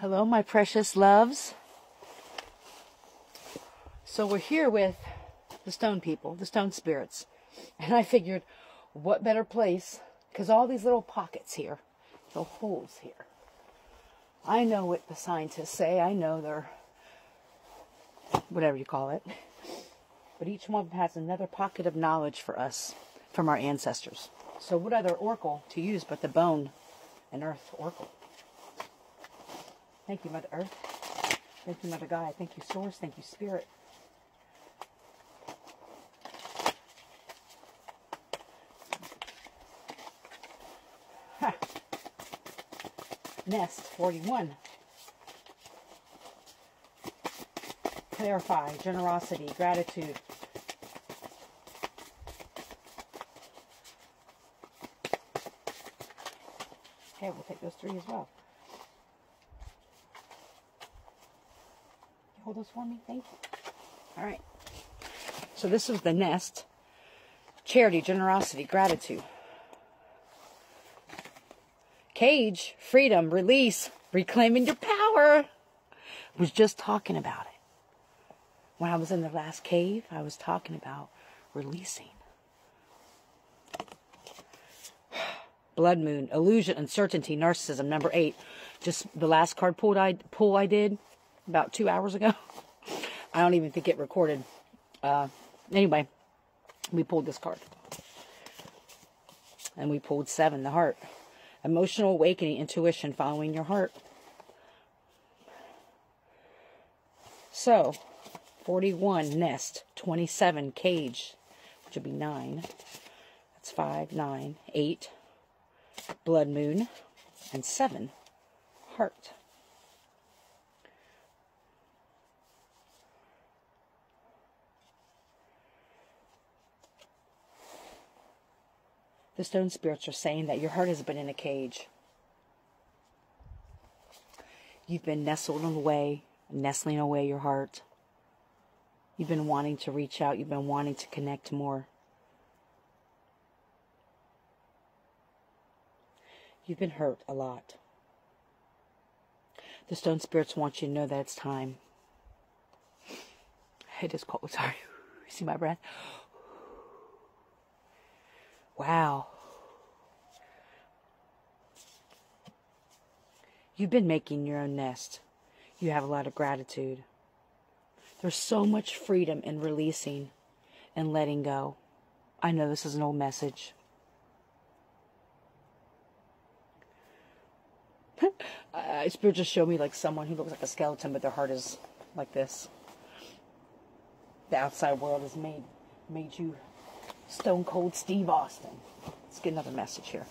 Hello, my precious loves. So we're here with the stone people, the stone spirits. And I figured, what better place? Because all these little pockets here, the holes here. I know what the scientists say. I know they're, whatever you call it. But each one has another pocket of knowledge for us from our ancestors. So what other oracle to use but the bone and earth oracle? Thank you, Mother Earth. Thank you, Mother God. Thank you, Source. Thank you, Spirit. Ha. Nest 41. Clarify, generosity, gratitude. Okay, we'll take those three as well. Hold those for me? Thank you. All right. So this is the nest. Charity, generosity, gratitude. Cage, freedom, release, reclaiming your power. was just talking about it. When I was in the last cave, I was talking about releasing. Blood Moon, Illusion, Uncertainty, Narcissism, number eight. Just the last card pull I, pull I did about two hours ago. I don't even think it recorded. Uh, anyway, we pulled this card. And we pulled seven, the heart. Emotional awakening, intuition, following your heart. So, 41, nest. 27, cage, which would be 9. That's five, nine, eight, blood moon, and 7, heart. The stone spirits are saying that your heart has been in a cage. You've been nestled away, nestling away your heart. You've been wanting to reach out. You've been wanting to connect more. You've been hurt a lot. The stone spirits want you to know that it's time. It is cold. Sorry. See my breath? Wow. You've been making your own nest. You have a lot of gratitude. There's so much freedom in releasing and letting go. I know this is an old message. uh, Spirit just showed me like someone who looks like a skeleton, but their heart is like this. The outside world has made made you Stone Cold Steve Austin. Let's get another message here.